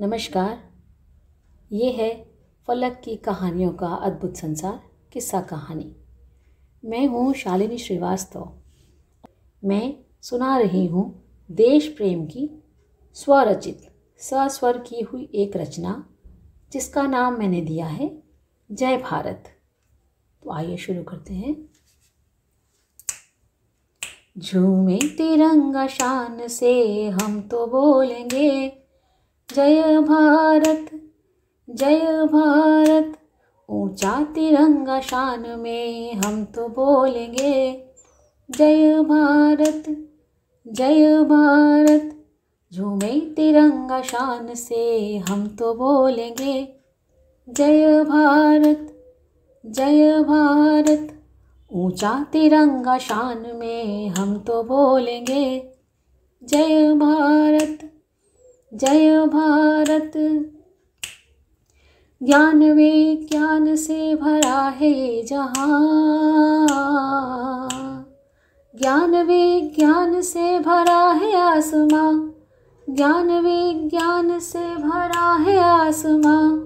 नमस्कार। ये है फलक की कहानियों का अद्भुत संसार, किस्सा कहानी। मैं हूँ शालिनी श्रीवास्तव। मैं सुना रही हूँ देश प्रेम की स्वरचित, सस्वर की हुई एक रचना, जिसका नाम मैंने दिया है जय भारत। तो आइए शुरू करते हैं। झूमे तिरंगा शान से हम तो बोलेंगे जय भारत जय भारत। ऊँचा तिरंगा शान में हम तो बोलेंगे, जय भारत जय भारत। झूमे तिरंगा शान से हम तो बोलेंगे, जय भारत जय भारत। ऊँचा तिरंगा शान में हम तो बोलेंगे, जय भारत। जय भारत। ज्ञान विज्ञान से भरा है जहाँ। ज्ञान विज्ञान से भरा है आसमां। ज्ञान विज्ञान से भरा है आसमां।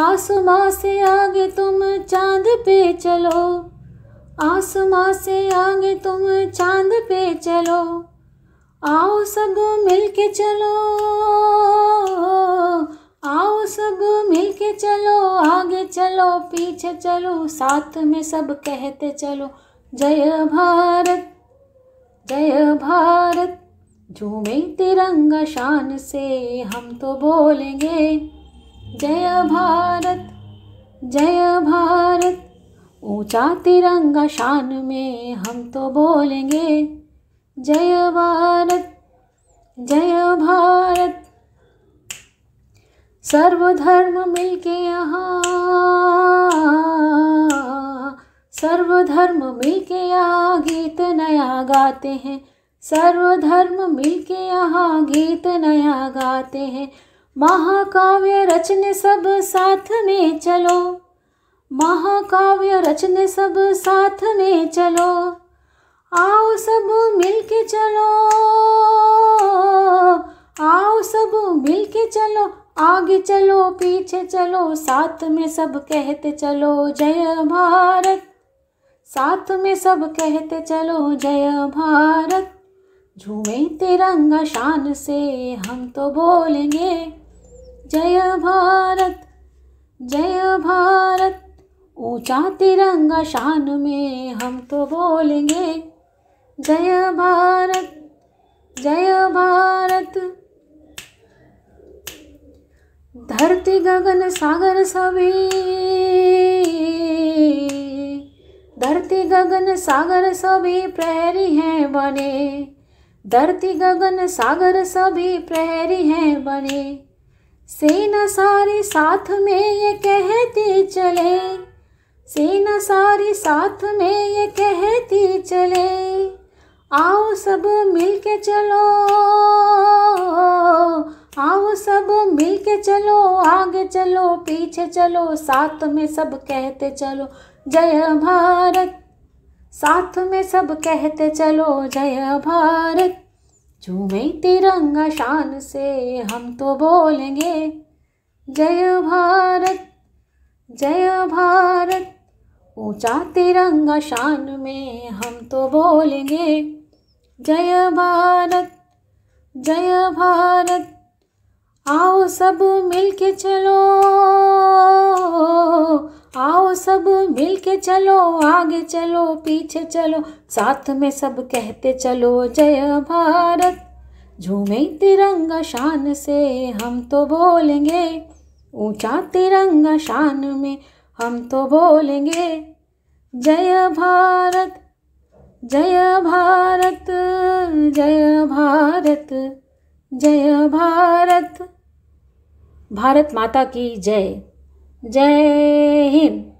आसमां से आगे तुम चाँद पे चलो। आसमां से आगे तुम चाँद पे चलो। आओ सब मिल के चलो। आओ सब मिल के चलो, आगे चलो, पीछे चलो, साथ में सब कहते चलो। जय भारत जय भारत, झूमे तिरंगा शान से हम तो बोलेंगे। जय भारत जय भारत, ऊँचा तिरंगा शान में हम तो बोलेंगे। जय भारत जय भारत। सर्वधर्म मिलके यहाँ, सर्वधर्म मिलके यहाँ गीत नया गाते हैं। सर्वधर्म मिलके यहाँ गीत नया गाते हैं। महाकाव्य रचने सब साथ में चलो, महाकाव्य रचने सब साथ में चलो। आओ सब मिल के चलो। आओ सब मिल के चलो। आगे चलो, पीछे चलो। साथ में सब कहते चलो, जय भारत। साथ में सब कहते चलो, जय भारत। झूमे तिरंगा शान से हम तो बोलेंगे, जय भारत जय भारत। ऊँचा तिरंगा शान में हम तो बोलेंगे जय भारत जय भारत। धरती गगन सागर सभी। धरती गगन सागर सभी प्रहरी हैं बने। धरती गगन सागर सभी प्रहरी हैं बने। सेना सारी साथ में ये कहती चले। सेना सारी साथ में ये कहती चले। आओ सब मिल के चलो। आओ सब मिल के चलो, आगे चलो, पीछे चलो, साथ में सब कहते चलो, जय भारत। साथ में सब कहते चलो, जय भारत। झूमे तिरंगा शान से हम तो बोलेंगे, जय भारत जय भारत। ऊँचा तिरंगा शान में हम तो बोलेंगे। जय भारत जय भारत। आओ सब मिल के चलो, आओ सब मिल के चलो, आगे चलो, पीछे चलो, साथ में सब कहते चलो, जय भारत। झूमे तिरंगा शान से हम तो बोलेंगे, ऊँचा तिरंगा शान में हम तो बोलेंगे, जय भारत। जय भारत जय भारत जय भारत। भारत माता की जय। जय हिंद।